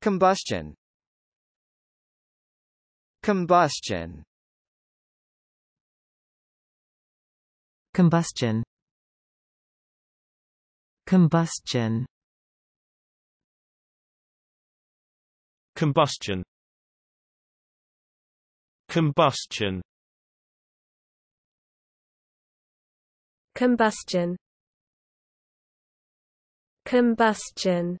Combustion. Combustion. Combustion. Combustion. Combustion. Combustion. Combustion. Combustion.